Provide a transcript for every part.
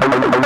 Thank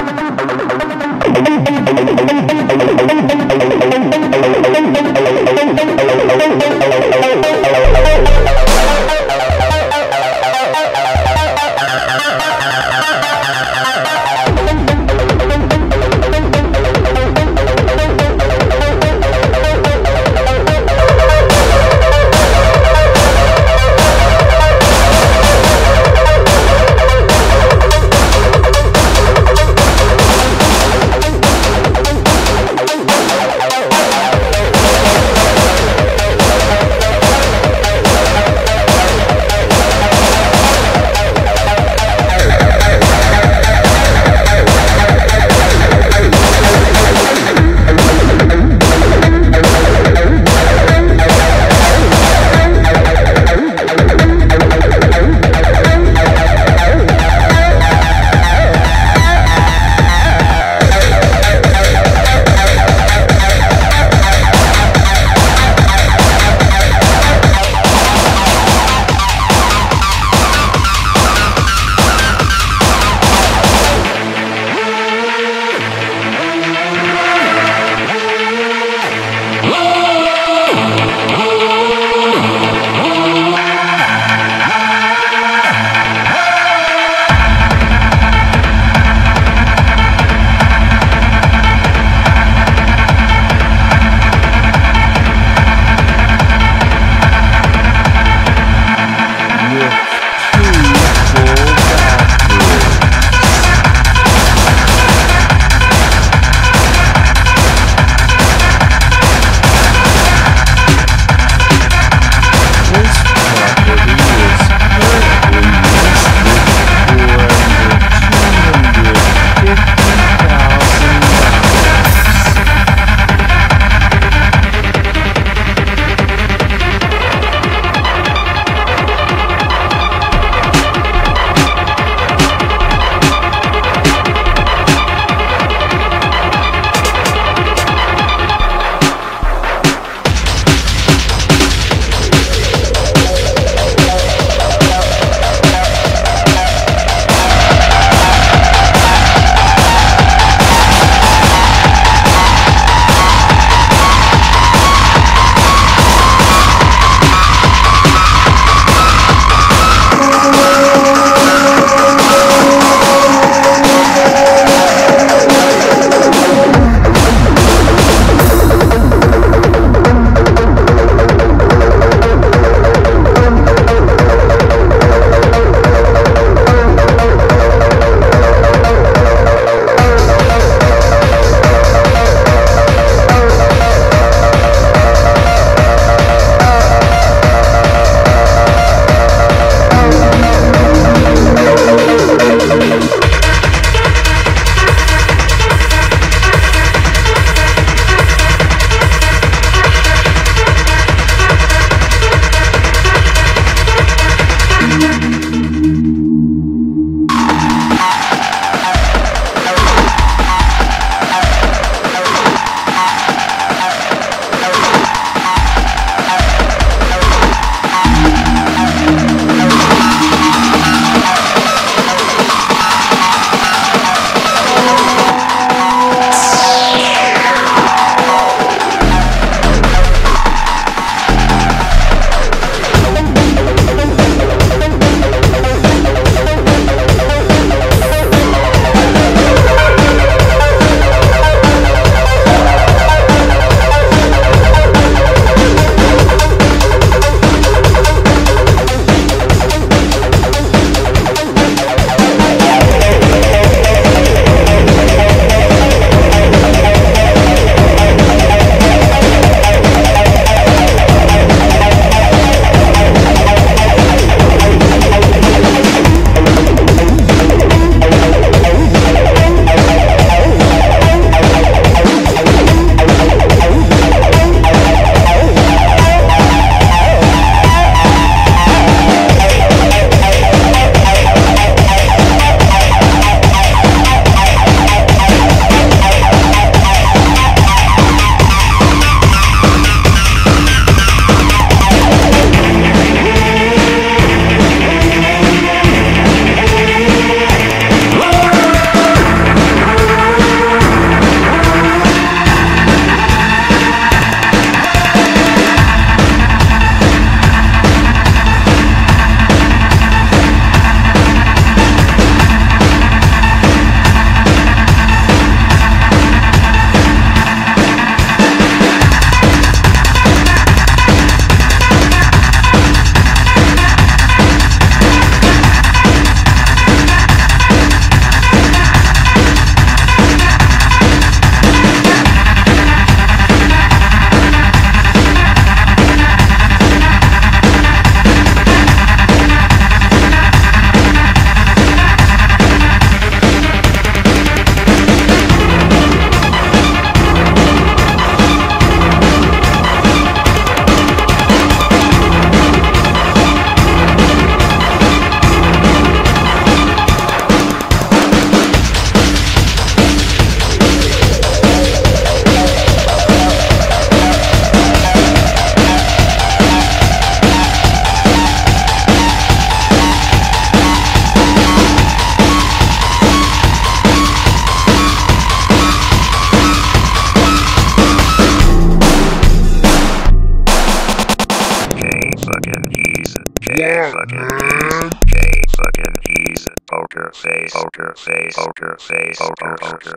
Yeah, man. J fucking he's poker face, poker face, poker face, poker, poker,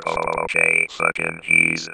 J fucking he's